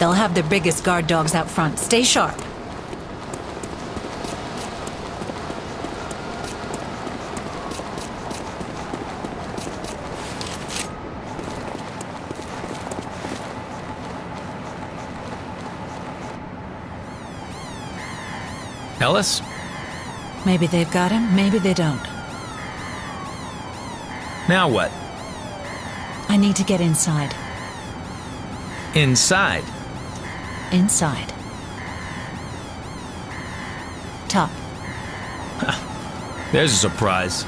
They'll have their biggest guard dogs out front. Stay sharp. Ellis? Maybe they've got him, maybe they don't. Now what? I need to get inside. Inside? Inside. Top. There's a surprise.